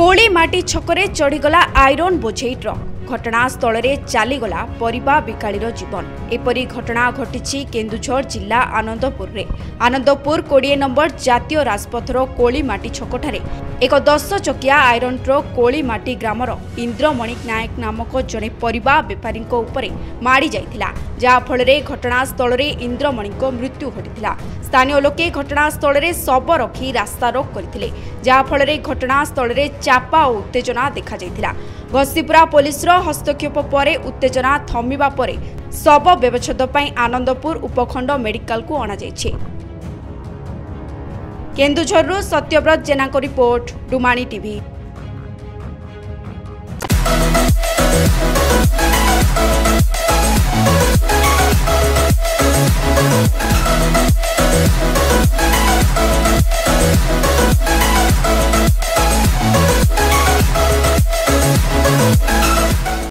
କୋଳିମାଟି ଛକରେ ଚଢ଼ିଗଲା ଆଇରନ୍ ବୋଝେଇ ଟ୍ରକ୍। ଘଟଣାସ୍ଥଳରେ ଚାଲିଗଲା ପରିବା ବିକାଳିର ଜୀବନ। ଏପରି ଘଟଣା ଘଟିଛି କେନ୍ଦୁଝର ଜିଲ୍ଲା ଆନନ୍ଦପୁରରେ। ଆନନ୍ଦପୁର କୋଡ଼ିଏ ନମ୍ବର ଜାତୀୟ ରାଜପଥର କୋଳିମାଟି ଛକଠାରେ ଏକ ଦଶ ଚକିଆ ଆଇରନ୍ ଟ୍ରକ୍ କୋଳିମାଟି ଗ୍ରାମର ଇନ୍ଦ୍ରମଣି ନାୟକ ନାମକ ଜଣେ ପରିବା ବେପାରୀଙ୍କ ଉପରେ ମାଡ଼ି ଯାଇଥିଲା ଯାହାଫଳରେ ଘଟଣାସ୍ଥଳରେ ଇନ୍ଦ୍ରମଣିଙ୍କ ମୃତ୍ୟୁ ଘଟିଥିଲା। ସ୍ଥାନୀୟ ଲୋକେ ଘଟଣାସ୍ଥଳରେ ଶବ ରଖି ରାସ୍ତାରୋକ କରିଥିଲେ ଯାହାଫଳରେ ଘଟଣାସ୍ଥଳରେ ଚାପା ଓ ଉତ୍ତେଜନା ଦେଖାଯାଇଥିଲା। ଘସିପୁରା ପୋଲିସର ହସ୍ତକ୍ଷେପ ପରେ ଉତ୍ତେଜନା ଥମିବା ପରେ ଶବ ବ୍ୟବଚ୍ଛେଦ ପାଇଁ ଆନନ୍ଦପୁର ଉପଖଣ୍ଡ ମେଡିକାଲକୁ ଅଣାଯାଇଛି। କେନ୍ଦୁଝରରୁ ସତ୍ୟବ୍ରତ ଜେନାଙ୍କ ରିପୋର୍ଟ ଡୁମାଣି ଟିଭି।